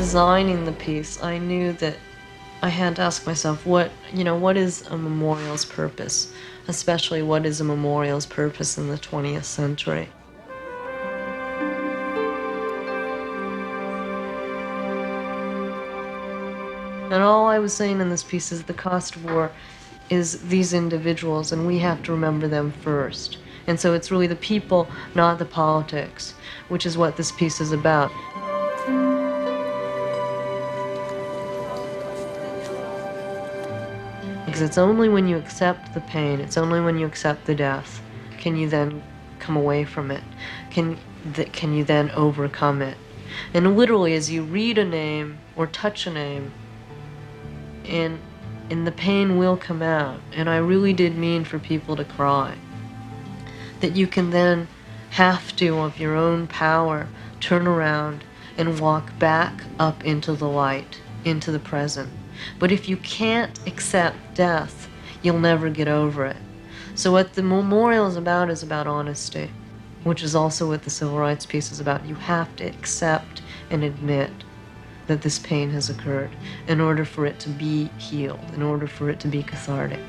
designing the piece, I knew that I had to ask myself what, you know, what is a memorial's purpose? Especially what is a memorial's purpose in the 20th century? And all I was saying in this piece is the cost of war is these individuals, and we have to remember them first. And so it's really the people, not the politics, which is what this piece is about. Because it's only when you accept the pain, it's only when you accept the death, can you then come away from it. Can, th- can you then overcome it? And literally, as you read a name or touch a name, and and the pain will come out. And I really did mean for people to cry. That you can then have to, of your own power, turn around and walk back up into the light, into the present. But if you can't accept death, you'll never get over it. So, what the memorial is about is about honesty, which is also what the civil rights piece is about. You have to accept and admit that this pain has occurred in order for it to be healed, in order for it to be cathartic.